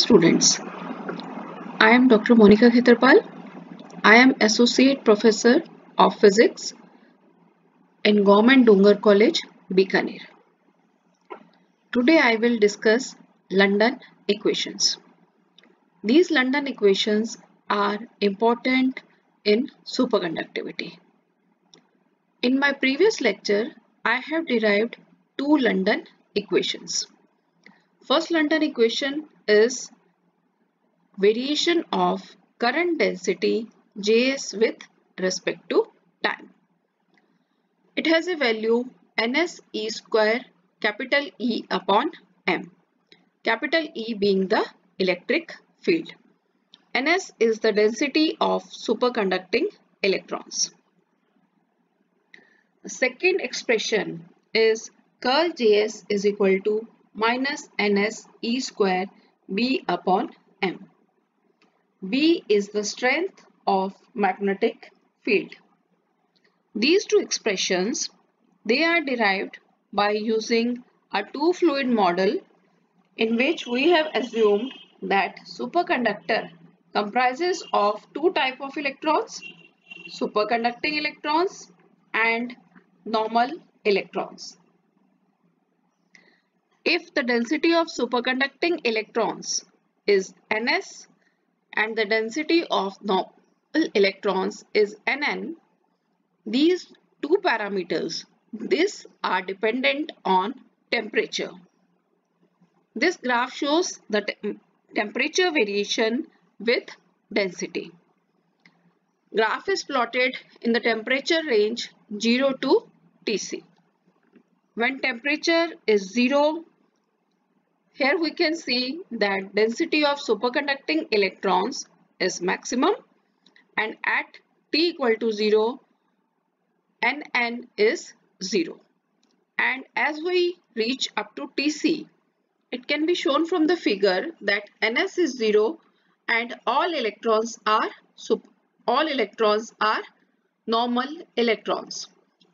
Students, I am Dr. Monika Khetarpal. I am Associate Professor of Physics in Government Dungar College, Bikaner. Today I will discuss London equations. These London equations are important in superconductivity. In my previous lecture, I have derived two London equations. First London equation is variation of current density Js with respect to time. It has a value ns e square capital E upon m. Capital E being the electric field. ns is the density of superconducting electrons. The second expression is curl Js is equal to minus ns e square b upon m. b is the strength of magnetic field. These two expressions, they are derived by using a two fluid model in which we have assumed that superconductor comprises of two type of electrons, superconducting electrons and normal electrons. If the density of superconducting electrons is Ns and the density of normal electrons is Nn, these two parameters, these are dependent on temperature. This graph shows the te mm, temperature variation with density. Graph is plotted in the temperature range 0 to Tc. When temperature is 0 here we can see that density of superconducting electrons is maximum and at t equal to 0 Nn is 0 and as we reach up to Tc it can be shown from the figure that Ns is 0 and all electrons are all electrons are normal electrons.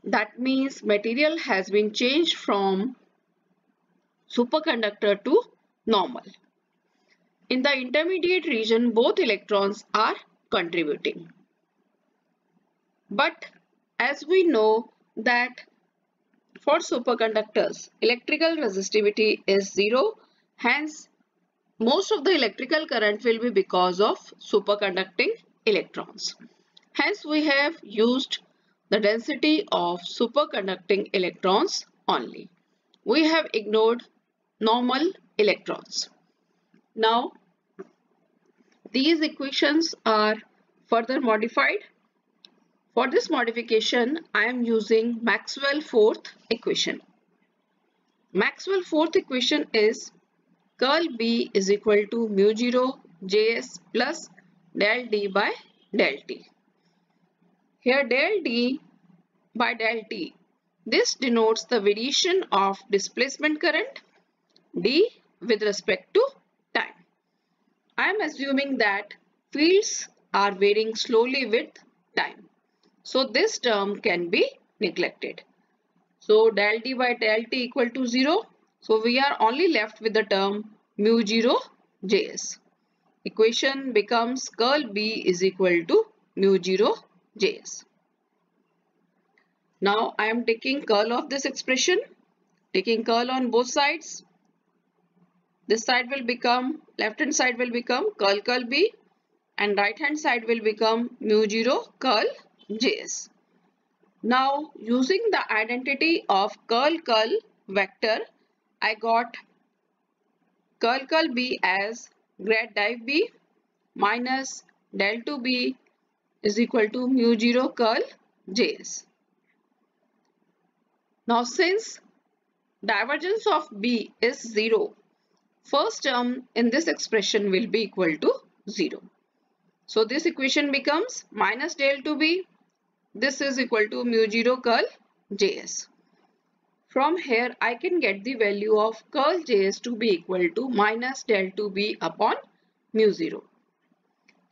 That means material has been changed from superconductor to normal. In the intermediate region, both electrons are contributing. But as we know that for superconductors, electrical resistivity is zero. Hence, most of the electrical current will be because of superconducting electrons. Hence, we have used the density of superconducting electrons only. We have ignored normal electrons. Now, these equations are further modified. For this modification, I am using Maxwell fourth equation. Maxwell fourth equation is curl B is equal to mu 0 Js plus del D by del T. Here del D by del T, this denotes the variation of displacement current d with respect to time. I am assuming that fields are varying slowly with time. So this term can be neglected. So del t by del t equal to 0. So we are only left with the term mu 0 js. Equation becomes curl b is equal to mu 0 js. Now I am taking curl of this expression, taking curl on both sides this side will become left hand side will become curl curl b and right hand side will become mu 0 curl js. Now using the identity of curl curl vector I got curl curl b as grad div b minus del 2 b is equal to mu 0 curl js. Now since divergence of b is 0 first term in this expression will be equal to 0. So this equation becomes minus del 2b. This is equal to mu 0 curl js. From here I can get the value of curl js to be equal to minus del 2b upon mu 0.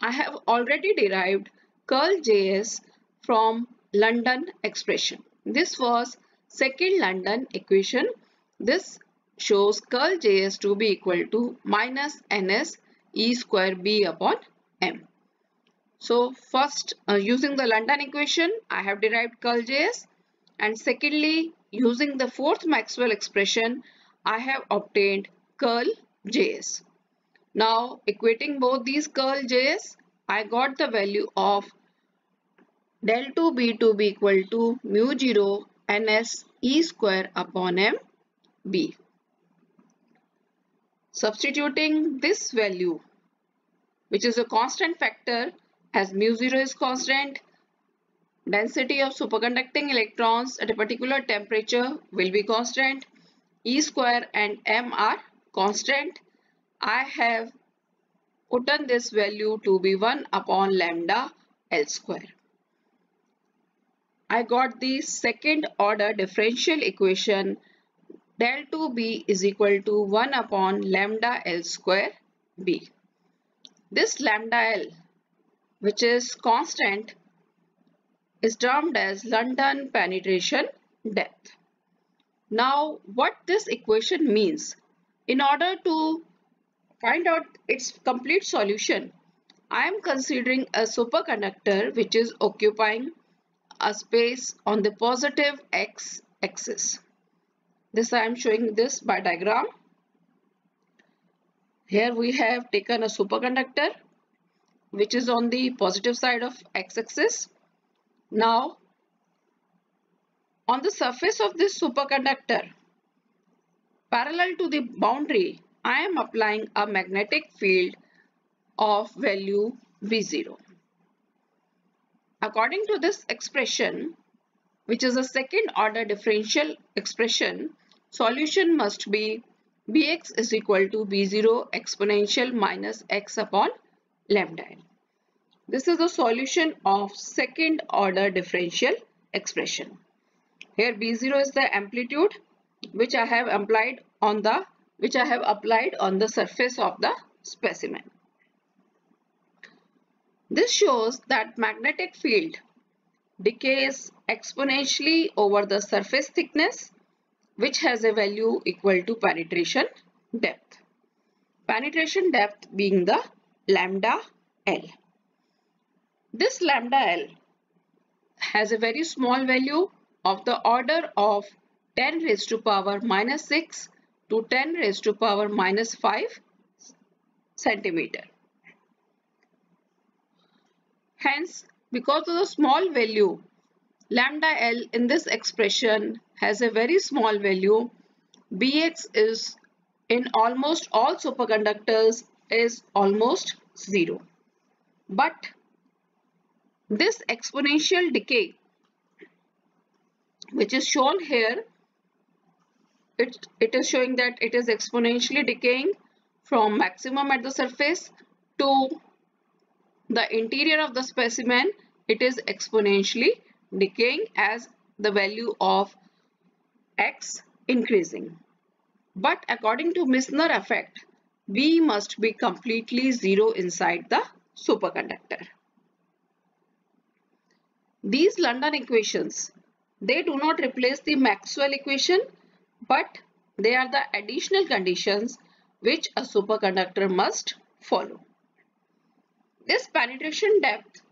I have already derived curl js from London expression. This was second London equation. This shows curl js to be equal to minus ns E square B upon M. So first uh, using the London equation I have derived curl Js and secondly using the fourth Maxwell expression I have obtained curl Js. Now equating both these curl Js I got the value of del 2 b to be equal to mu 0 ns e square upon m b. Substituting this value which is a constant factor as mu 0 is constant density of superconducting electrons at a particular temperature will be constant e square and m are constant I have put this value to be 1 upon lambda L square. I got the second order differential equation del 2b is equal to 1 upon lambda L square b. This lambda L which is constant is termed as London penetration depth. Now what this equation means in order to find out its complete solution, I am considering a superconductor which is occupying a space on the positive x axis. This I am showing this by diagram. Here we have taken a superconductor which is on the positive side of x-axis. Now on the surface of this superconductor, parallel to the boundary, I am applying a magnetic field of value V0. According to this expression, which is a second order differential expression, solution must be Bx is equal to B0 exponential minus x upon lambda. n. This is the solution of second order differential expression. Here B0 is the amplitude which I have applied on the which I have applied on the surface of the specimen. This shows that magnetic field decays exponentially over the surface thickness which has a value equal to penetration depth. Penetration depth being the lambda L. This lambda L has a very small value of the order of 10 raised to power minus 6 to 10 raised to power minus 5 centimeter. Hence, because of the small value, lambda L in this expression has a very small value. Bx is in almost all superconductors is almost 0. But this exponential decay which is shown here it, it is showing that it is exponentially decaying from maximum at the surface to the interior of the specimen it is exponentially decaying as the value of x increasing. But according to Meissner effect, V must be completely zero inside the superconductor. These London equations they do not replace the Maxwell equation, but they are the additional conditions which a superconductor must follow. This penetration depth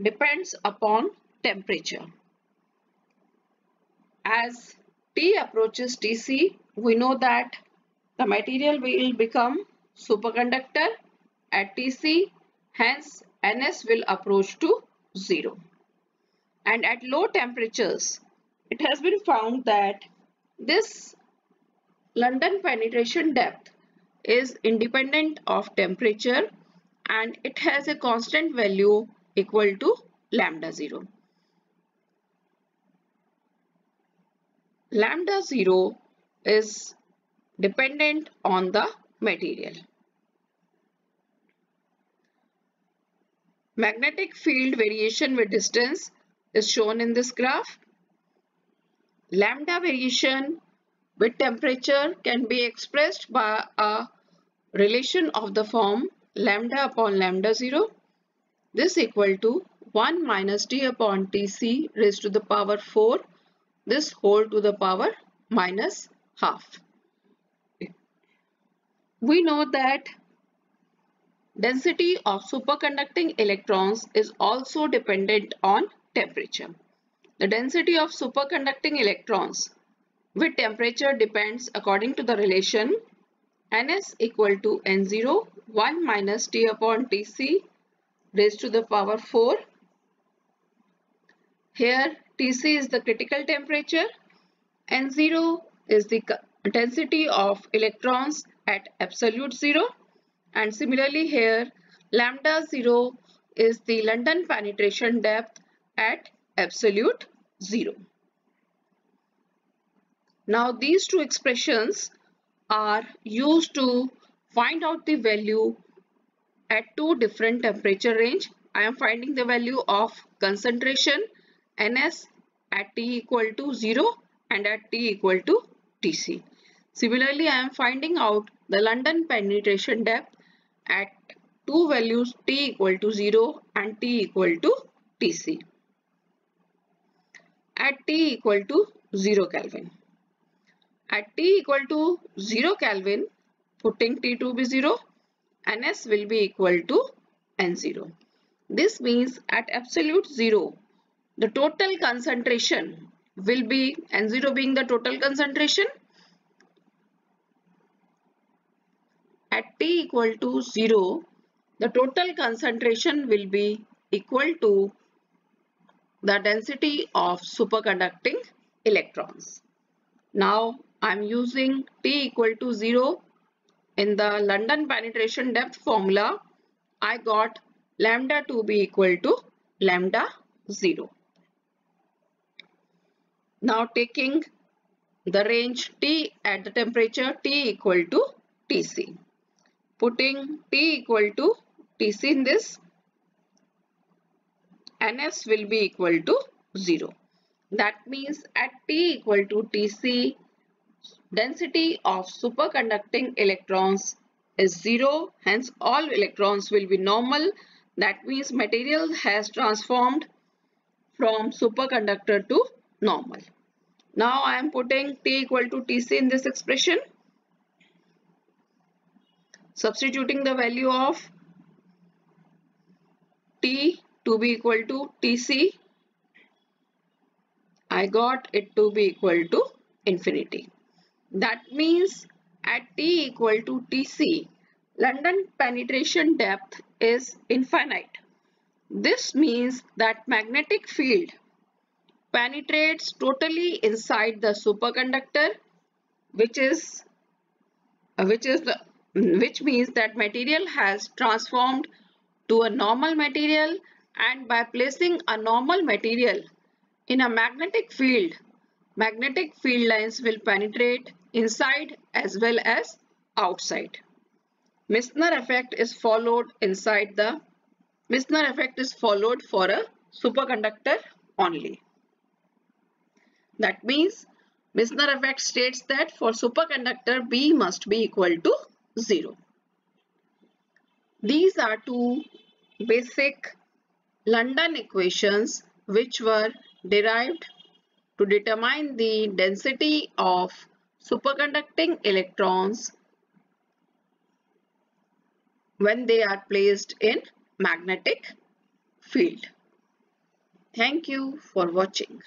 depends upon temperature. As T approaches Tc, we know that the material will become superconductor at Tc, hence Ns will approach to 0 and at low temperatures it has been found that this London penetration depth is independent of temperature and it has a constant value equal to lambda 0. Lambda 0 is dependent on the material. Magnetic field variation with distance is shown in this graph. Lambda variation with temperature can be expressed by a relation of the form lambda upon lambda 0. This equal to 1 minus T upon Tc raised to the power 4. This whole to the power minus half. We know that density of superconducting electrons is also dependent on temperature. The density of superconducting electrons with temperature depends according to the relation Ns equal to N0 1 minus T upon Tc raised to the power 4. Here Tc is the critical temperature, N0 is the density of electrons at absolute zero and similarly here lambda 0 is the London penetration depth at absolute 0. Now these two expressions are used to find out the value at two different temperature range. I am finding the value of concentration Ns at T equal to 0 and at T equal to Tc. Similarly, I am finding out the London penetration depth at two values T equal to 0 and T equal to Tc at T equal to 0 Kelvin. At T equal to 0 Kelvin, putting T to be 0, Ns will be equal to N0. This means at absolute 0, the total concentration will be N0 being the total concentration. At T equal to 0, the total concentration will be equal to the density of superconducting electrons. Now I am using T equal to 0 in the London penetration depth formula. I got lambda to be equal to lambda 0. Now taking the range T at the temperature T equal to Tc. Putting T equal to Tc in this Ns will be equal to 0. That means at T equal to Tc, density of superconducting electrons is 0. Hence all electrons will be normal. That means material has transformed from superconductor to normal. Now I am putting T equal to Tc in this expression. Substituting the value of T to be equal to Tc. I got it to be equal to infinity. That means at T equal to Tc, London penetration depth is infinite. This means that magnetic field penetrates totally inside the superconductor which is uh, which is the which means that material has transformed to a normal material and by placing a normal material in a magnetic field, magnetic field lines will penetrate inside as well as outside. Meissner effect is followed inside the Meissner effect is followed for a superconductor only. That means Meissner effect states that for superconductor B must be equal to 0. These are two basic London equations which were derived to determine the density of superconducting electrons when they are placed in magnetic field. Thank you for watching.